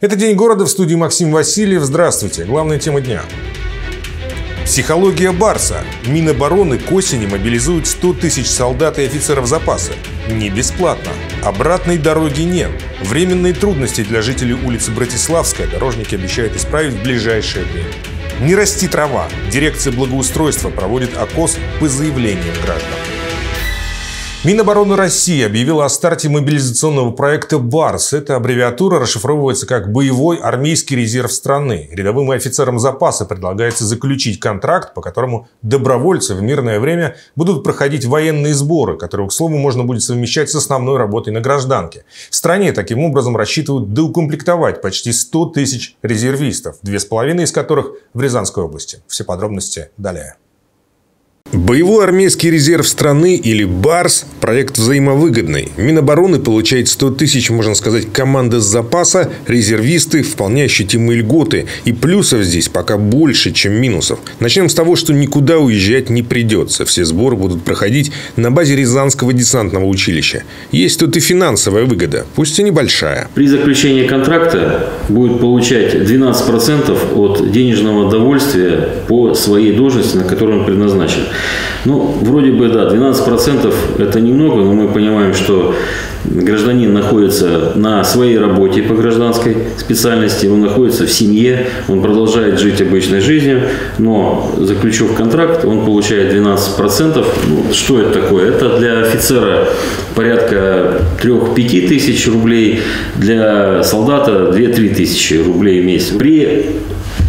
Это День города в студии Максим Васильев. Здравствуйте. Главная тема дня. Психология Барса. Минобороны к осени мобилизуют 100 тысяч солдат и офицеров запаса. Не бесплатно. Обратной дороги нет. Временные трудности для жителей улицы Братиславская дорожники обещают исправить в ближайшее время. Не расти трава. Дирекция благоустройства проводит окос по заявлениям граждан. Минобороны России объявила о старте мобилизационного проекта «БАРС». Эта аббревиатура расшифровывается как «Боевой армейский резерв страны». Рядовым и офицерам запаса предлагается заключить контракт, по которому добровольцы в мирное время будут проходить военные сборы, которые, к слову, можно будет совмещать с основной работой на гражданке. В стране таким образом рассчитывают доукомплектовать почти 100 тысяч резервистов, две с половиной из которых в Рязанской области. Все подробности далее. Боевой армейский резерв страны или БАРС – проект взаимовыгодный. Минобороны получает 100 тысяч, можно сказать, команда с запаса, резервисты – вполне ощутимые льготы. И плюсов здесь пока больше, чем минусов. Начнем с того, что никуда уезжать не придется. Все сборы будут проходить на базе Рязанского десантного училища. Есть тут и финансовая выгода, пусть и небольшая. При заключении контракта будет получать 12% от денежного удовольствия по своей должности, на которую он предназначен. Ну, вроде бы, да, 12% это немного, но мы понимаем, что гражданин находится на своей работе по гражданской специальности, он находится в семье, он продолжает жить обычной жизнью, но заключив контракт, он получает 12%. Ну, что это такое? Это для офицера порядка 3-5 тысяч рублей, для солдата 2-3 тысячи рублей в месяц. При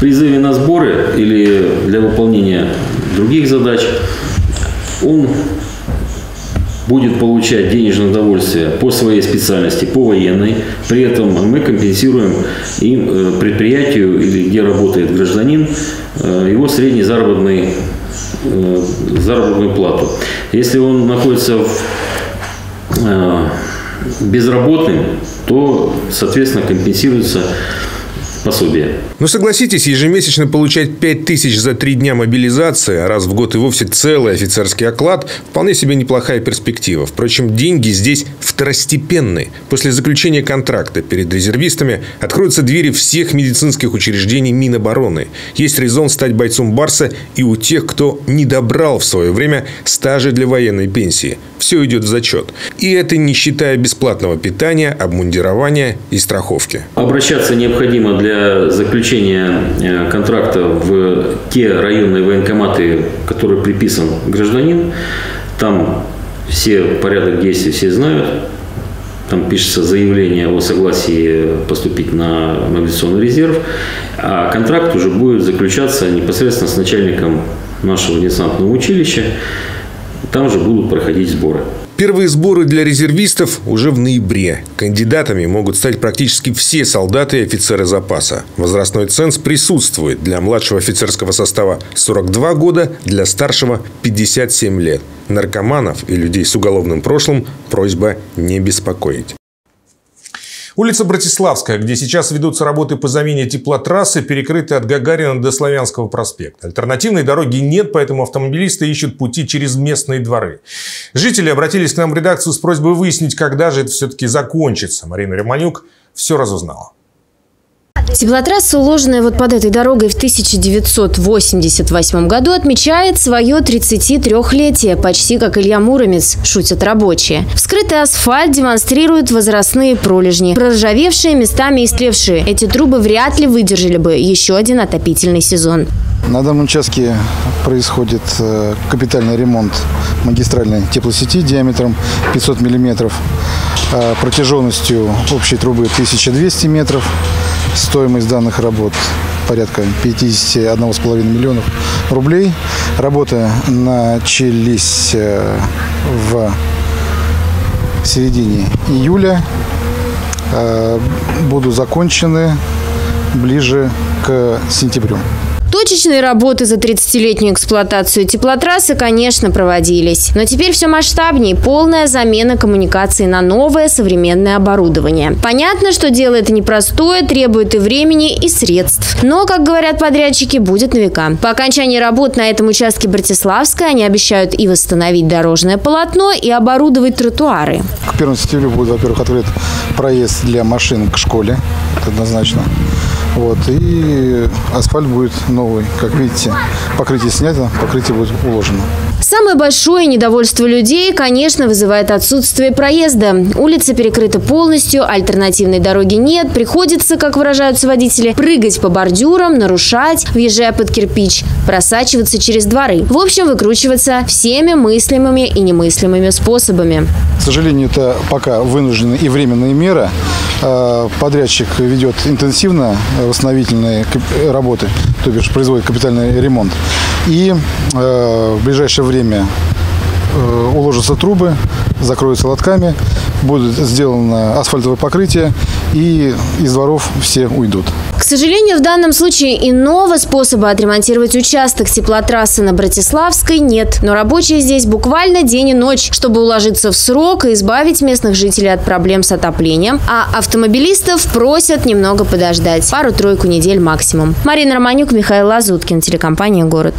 призыве на сборы или для выполнения других задач он будет получать денежное удовольствие по своей специальности, по военной. При этом мы компенсируем им, э, предприятию или где работает гражданин э, его средний заработный, э, заработную плату. Если он находится в, безработным, то, соответственно, компенсируется пособие. Но согласитесь, ежемесячно получать 5 тысяч за три дня мобилизации, а раз в год и вовсе целый офицерский оклад – вполне себе неплохая перспектива. Впрочем, деньги здесь второстепенны. После заключения контракта перед резервистами откроются двери всех медицинских учреждений Минобороны. Есть резон стать бойцом Барса и у тех, кто не добрал в свое время стажи для военной пенсии. Все идет в зачет. И это не считая бесплатного питания, обмундирования и страховки. Обращаться необходимо для заключения э, контракта в те районные военкоматы, которые приписан гражданин. Там все порядок действий все знают. Там пишется заявление о согласии поступить на мобилизационный резерв. А контракт уже будет заключаться непосредственно с начальником нашего десантного училища. Там же будут проходить сборы. Первые сборы для резервистов уже в ноябре. Кандидатами могут стать практически все солдаты и офицеры запаса. Возрастной ценз присутствует. Для младшего офицерского состава 42 года, для старшего 57 лет. Наркоманов и людей с уголовным прошлым просьба не беспокоить. Улица Братиславская, где сейчас ведутся работы по замене теплотрассы, перекрыты от Гагарина до Славянского проспекта. Альтернативной дороги нет, поэтому автомобилисты ищут пути через местные дворы. Жители обратились к нам в редакцию с просьбой выяснить, когда же это все-таки закончится. Марина Реманюк все разузнала. Теплотрасса, уложенная вот под этой дорогой в 1988 году, отмечает свое 33-летие, почти как Илья Муромец, шутят рабочие. Вскрытый асфальт демонстрирует возрастные пролежни, проржавевшие, местами истлевшие. Эти трубы вряд ли выдержали бы еще один отопительный сезон. На данном участке происходит э, капитальный ремонт магистральной теплосети диаметром 500 миллиметров, э, протяженностью общей трубы 1200 метров. Стоимость данных работ порядка 51,5 миллионов рублей. Работы начались э, в середине июля. Будут закончены ближе к сентябрю. Точечные работы за 30-летнюю эксплуатацию теплотрассы, конечно, проводились. Но теперь все масштабнее. Полная замена коммуникаций на новое современное оборудование. Понятно, что дело это непростое, требует и времени, и средств. Но, как говорят подрядчики, будет на века. По окончании работ на этом участке Братиславской они обещают и восстановить дорожное полотно, и оборудовать тротуары. К 1 сентября будет, во-первых, открыт проезд для машин к школе. Это однозначно. Вот, и асфальт будет новый. Как видите, покрытие снято, покрытие будет уложено. Самое большое недовольство людей, конечно, вызывает отсутствие проезда. Улица перекрыта полностью, альтернативной дороги нет. Приходится, как выражаются водители, прыгать по бордюрам, нарушать, въезжая под кирпич, просачиваться через дворы. В общем, выкручиваться всеми мыслимыми и немыслимыми способами. К сожалению, это пока вынужденная и временная мера. Э, подрядчик ведет интенсивно восстановительные работы, то бишь производит капитальный ремонт. И э, в ближайшее время э, уложатся трубы, закроются лотками, будет сделано асфальтовое покрытие, и из дворов все уйдут. К сожалению, в данном случае иного способа отремонтировать участок теплотрассы на Братиславской нет. Но рабочие здесь буквально день и ночь, чтобы уложиться в срок и избавить местных жителей от проблем с отоплением. А автомобилистов просят немного подождать. Пару-тройку недель максимум. Марина Романюк, Михаил Лазуткин, телекомпания «Город».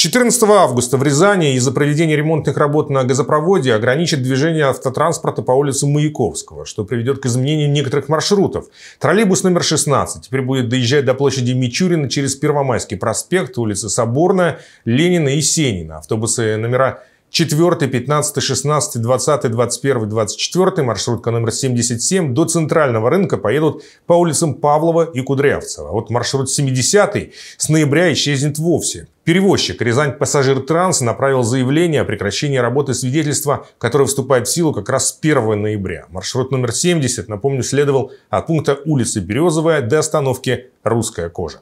14 августа в Рязани из-за проведения ремонтных работ на газопроводе ограничат движение автотранспорта по улице Маяковского, что приведет к изменению некоторых маршрутов. Троллейбус номер 16 теперь будет доезжать до площади Мичурина через Первомайский проспект, улица Соборная, Ленина и Сенина. Автобусы номера 4, 15, 16, 20, 21, 24 маршрутка номер 77 до центрального рынка поедут по улицам Павлова и Кудрявцева. Вот маршрут 70 с ноября исчезнет вовсе. Перевозчик Рязань Пассажир Транс направил заявление о прекращении работы свидетельства, которое вступает в силу как раз с 1 ноября. Маршрут номер 70, напомню, следовал от пункта улицы Березовая до остановки Русская кожа.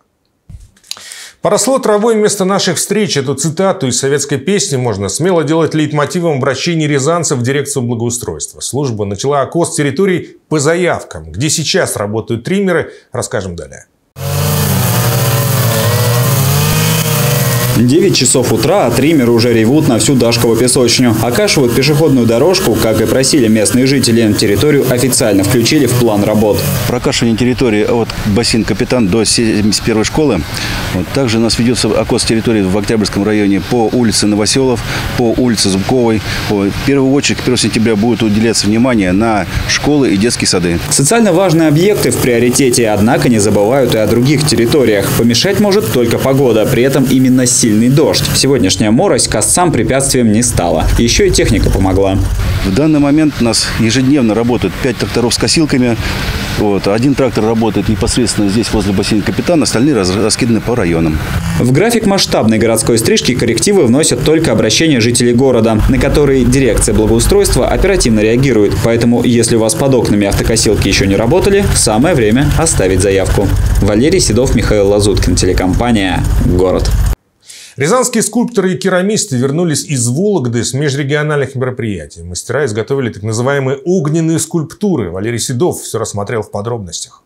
Поросло травой вместо наших встреч. Эту цитату из советской песни можно смело делать лейтмотивом обращения рязанцев в дирекцию благоустройства. Служба начала окос территорий по заявкам. Где сейчас работают триммеры, расскажем далее. 9 часов утра, а триммеры уже ревут на всю Дашкову песочню. Окашивают пешеходную дорожку, как и просили местные жители. Территорию официально включили в план работ. Прокашивание территории от бассейн Капитан до 71 школы. Вот. Также у нас ведется окос территории в Октябрьском районе по улице Новоселов, по улице Зубковой. В первую очередь, к 1 сентября будет уделяться внимание на школы и детские сады. Социально важные объекты в приоритете, однако не забывают и о других территориях. Помешать может только погода. При этом именно сильно сильный дождь. Сегодняшняя морось косцам препятствием не стала. Еще и техника помогла. В данный момент у нас ежедневно работают 5 тракторов с косилками. Вот. Один трактор работает непосредственно здесь, возле бассейна Капитана, остальные раскиданы по районам. В график масштабной городской стрижки коррективы вносят только обращения жителей города, на которые дирекция благоустройства оперативно реагирует. Поэтому, если у вас под окнами автокосилки еще не работали, самое время оставить заявку. Валерий Седов, Михаил Лазуткин, телекомпания «Город». Рязанские скульпторы и керамисты вернулись из Вологды с межрегиональных мероприятий. Мастера изготовили так называемые огненные скульптуры. Валерий Седов все рассмотрел в подробностях.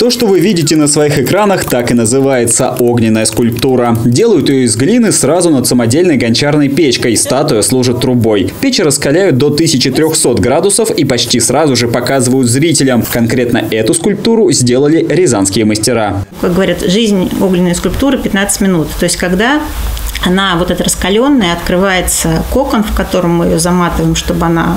То, что вы видите на своих экранах, так и называется огненная скульптура. Делают ее из глины сразу над самодельной гончарной печкой. Статуя служит трубой. Печь раскаляют до 1300 градусов и почти сразу же показывают зрителям. Конкретно эту скульптуру сделали рязанские мастера. Как говорят, жизнь огненной скульптуры 15 минут. То есть, когда она вот эта раскаленная, открывается кокон, в котором мы ее заматываем, чтобы она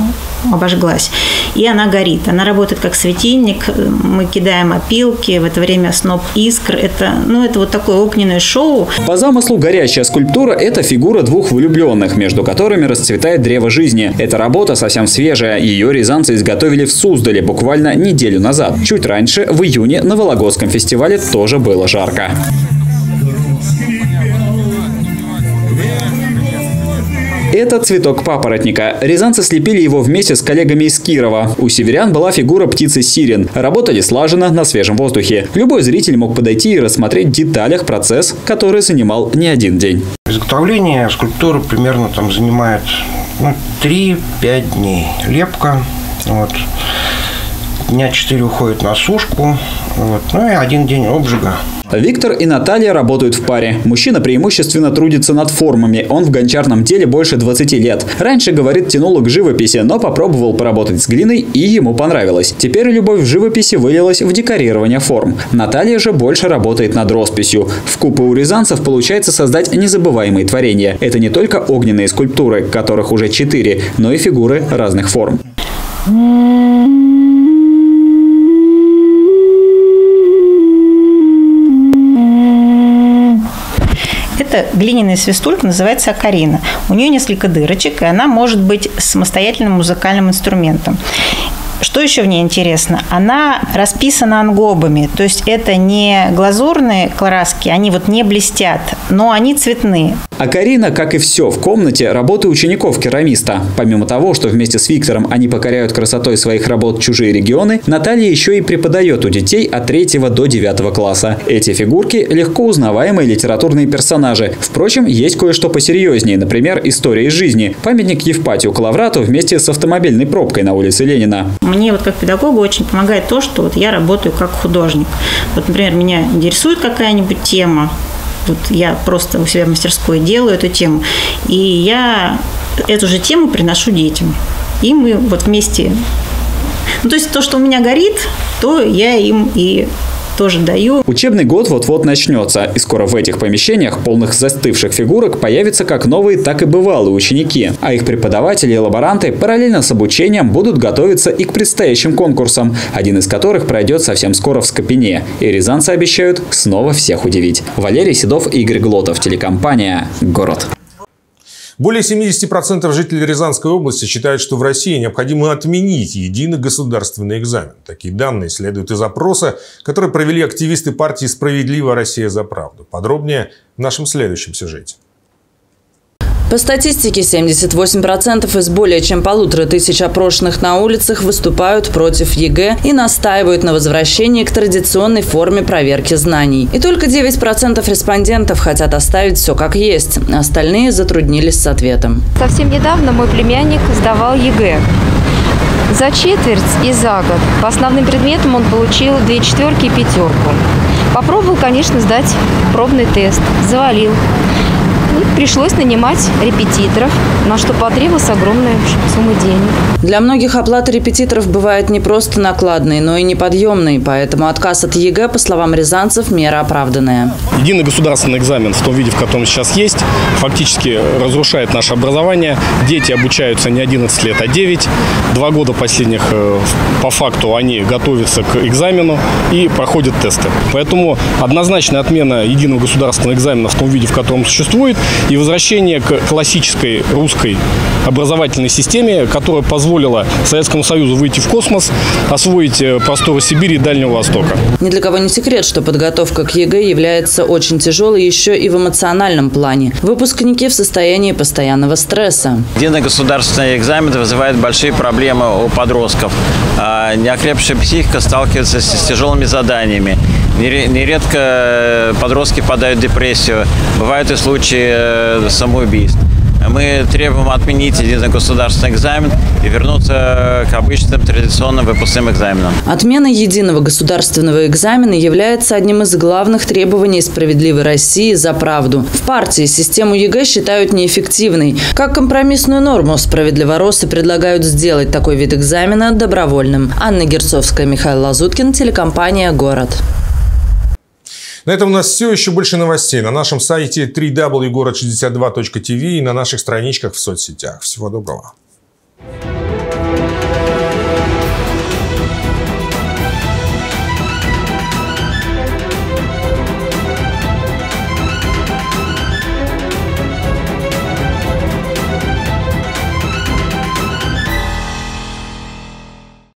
обожглась, и она горит. Она работает как светильник, мы кидаем опилки, в это время сноп искр. Это, ну, это вот такое огненное шоу. По замыслу горящая скульптура – это фигура двух влюбленных, между которыми расцветает древо жизни. Эта работа совсем свежая. Ее рязанцы изготовили в Суздале буквально неделю назад. Чуть раньше, в июне, на Вологодском фестивале тоже было жарко. Это цветок папоротника. Рязанцы слепили его вместе с коллегами из Кирова. У северян была фигура птицы сирен. Работали слаженно на свежем воздухе. Любой зритель мог подойти и рассмотреть в деталях процесс, который занимал не один день. Изготовление скульптуры примерно там занимает ну, 3-5 дней. Лепка. Вот. Дня 4 уходит на сушку, Вот. Ну и один день обжига. Виктор и Наталья работают в паре. Мужчина преимущественно трудится над формами. Он в гончарном деле больше 20 лет. Раньше, говорит, тянуло к живописи, но попробовал поработать с глиной и ему понравилось. Теперь любовь в живописи вылилась в декорирование форм. Наталья же больше работает над росписью. В купе у рязанцев получается создать незабываемые творения. Это не только огненные скульптуры, которых уже четыре, но и фигуры разных форм. Это глиняная свистулька, называется акарина. У нее несколько дырочек, и она может быть самостоятельным музыкальным инструментом. Что еще в ней интересно? Она расписана ангобами, то есть это не глазурные краски, они вот не блестят, но они цветные. А Карина, как и все в комнате, работы учеников керамиста. Помимо того, что вместе с Виктором они покоряют красотой своих работ чужие регионы, Наталья еще и преподает у детей от 3 до 9 класса. Эти фигурки – легко узнаваемые литературные персонажи. Впрочем, есть кое-что посерьезнее, например, история из жизни. Памятник Евпатию Калаврату вместе с автомобильной пробкой на улице Ленина. Мне вот как педагогу очень помогает то, что вот я работаю как художник. Вот, например, меня интересует какая-нибудь тема, вот я просто у себя в мастерской делаю эту тему, и я эту же тему приношу детям. И мы вот вместе... Ну, то есть то, что у меня горит, то я им и тоже даю. Учебный год вот-вот начнется, и скоро в этих помещениях полных застывших фигурок появятся как новые, так и бывалые ученики. А их преподаватели и лаборанты параллельно с обучением будут готовиться и к предстоящим конкурсам, один из которых пройдет совсем скоро в Скопине. И рязанцы обещают снова всех удивить. Валерий Седов Игорь Глотов, телекомпания «Город». Более 70% жителей Рязанской области считают, что в России необходимо отменить единый государственный экзамен. Такие данные следуют из опроса, который провели активисты партии «Справедливая Россия за правду». Подробнее в нашем следующем сюжете. По статистике, 78% из более чем полутора тысяч опрошенных на улицах выступают против ЕГЭ и настаивают на возвращении к традиционной форме проверки знаний. И только 9% респондентов хотят оставить все как есть. Остальные затруднились с ответом. Совсем недавно мой племянник сдавал ЕГЭ. За четверть и за год по основным предметам он получил две четверки и пятерку. Попробовал, конечно, сдать пробный тест. Завалил. И пришлось нанимать репетиторов, на что потребовалась огромная сумма денег. Для многих оплата репетиторов бывает не просто накладной, но и неподъемной, поэтому отказ от ЕГЭ, по словам рязанцев, мера оправданная. Единый государственный экзамен в том виде, в котором сейчас есть, фактически разрушает наше образование. Дети обучаются не 11 лет, а 9. Два года последних э, по факту они готовятся к экзамену и проходят тесты. Поэтому однозначная отмена единого государственного экзамена в том виде, в котором существует, и возвращение к классической русской образовательной системе, которая позволила Советскому Союзу выйти в космос, освоить э, просторы Сибири и Дальнего Востока. Ни для кого не секрет, что подготовка к ЕГЭ является очень тяжелой еще и в эмоциональном плане. Выпускники в состоянии постоянного стресса. Единый государственный экзамен вызывает большие проблемы у подростков. А неокрепшая психика сталкивается с тяжелыми заданиями. Нередко э, подростки падают в депрессию. Бывают и случаи э, самоубийств. Мы требуем отменить единый государственный экзамен и вернуться к обычным традиционным выпускным экзаменам. Отмена единого государственного экзамена является одним из главных требований справедливой России за правду. В партии систему ЕГЭ считают неэффективной. Как компромиссную норму справедливороссы предлагают сделать такой вид экзамена добровольным. Анна Герцовская, Михаил Лазуткин, телекомпания «Город». На этом у нас все. Еще больше новостей на нашем сайте www.город62.tv и на наших страничках в соцсетях. Всего доброго.